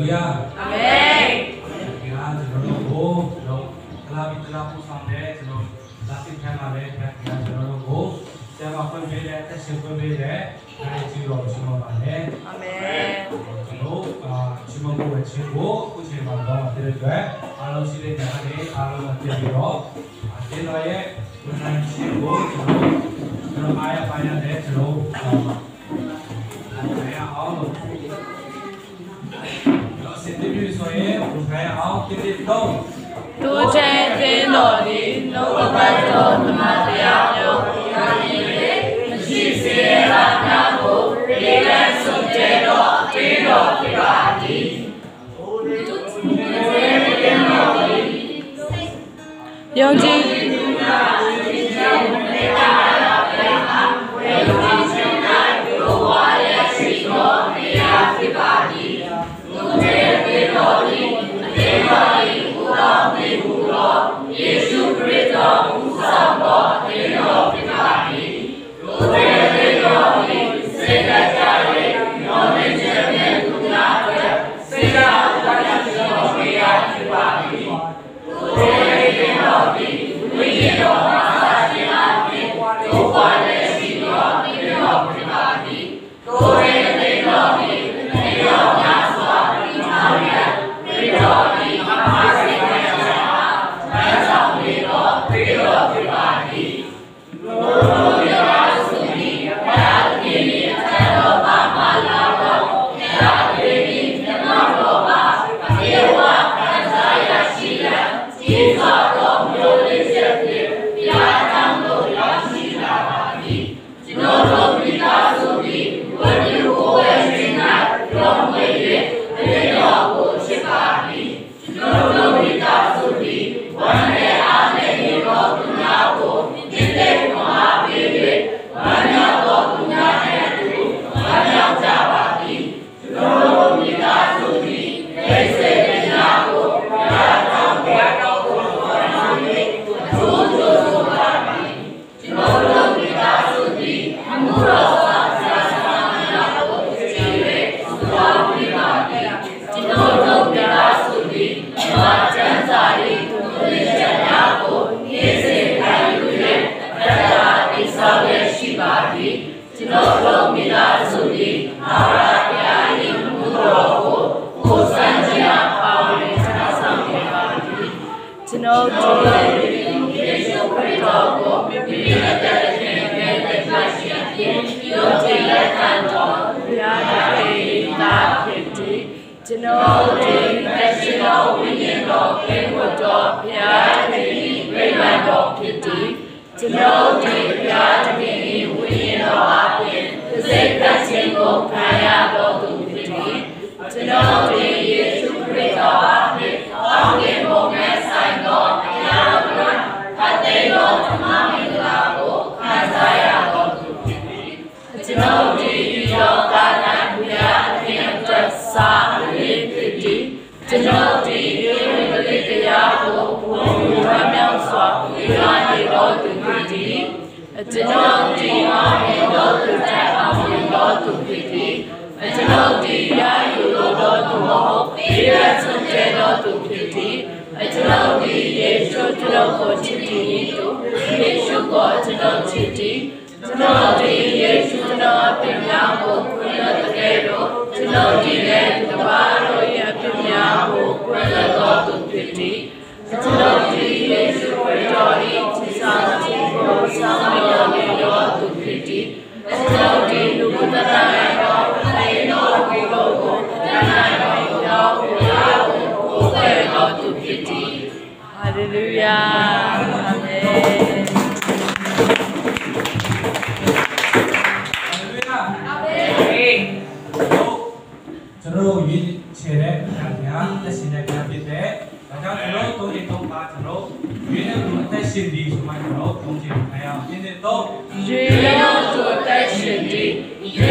လုယာအာမင်ဒီဟာကျွန်တော်တို့ကိုကျွန်တော်ကလာပြီးကလာပို့ဆောင်တယ်ကျွန်တော်လာစစ်ခံလာတယ်ခင်ဗျာကျွန်တော်တို့ကိုဆရာမဖွင့်ပေးတဲ့တက်ရှင်ဖွင့်ပေးတဲ့အဲဒီကြည့်တော့ရှင်ပါပါတယ်အာမင်ကျွန်တော်အာရှင်မကိုဝချင်းကိုအခုချိန်မှာတော့တဲ့အတွက်အားလုံးရှိတဲ့ညာနေအားလုံးအပြည့်ပြီးတော့ဒီတော့ရဲ့ဝန်ထမ်းရှင်ကိုကျွန်တော်ကျွန်တော်အားရပါရတဲ့ကျွန်တော် Tu c'è don't, to change the knowledge, no go. ကျွန်တော်တို့ယေရှုခရစ်တော်ကိုပြပြတဲ့တဲ့ခင်ရဲ့တဲ့ဖရှင်ဖြစ်ယုံကြည်လက်ခံတော်ဘုရားရဲ့တာဖြစ်သည်ကျွန်တော်တို့လက်ရှိတော်ဝိညာဉ်တော်ပြေဝတ်တော်ဘုရားရဲ့ပြိမှန်တော်ဖြစ်သည်ကျွန်တော်တို့ဘုရားရဲ့ဝိညာဉ်တော်အပြင်သစိတ်သက်ခြင်းကိုခံရတော်သူဖြစ်သည်ကျွန်တော်တို့ ယူတော်သူမဟုတ်ဒီရစွန့်ကြတော်သူဖြစ်သည်ကျွန်တော်ဒီယေရှုကျွန်တော်ကိုချစ်သည်သူယေရှုကိုကျွန်တော်ချစ်သည်ကျွန်တော်ဒီယေရှုကျွန်တော်အပြစ်များကိုခွင့်လွှတ်တဲ့တော့ကျွန်တော်ဒီလည်းတပါးတော်ရဲ့အပြ Yeah.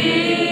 see.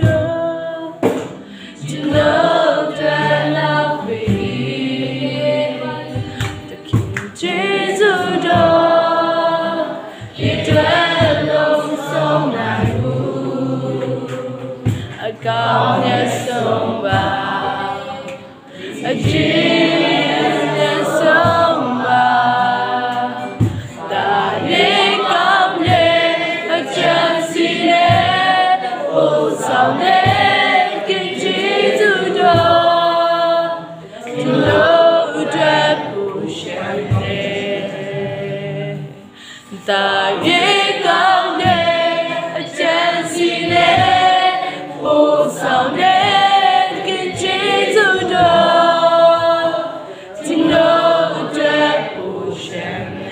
大月光的真心的，不少的跟追逐着，听到这不声的，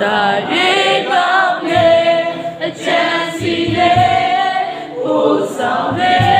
大月光的真。eu o salvei.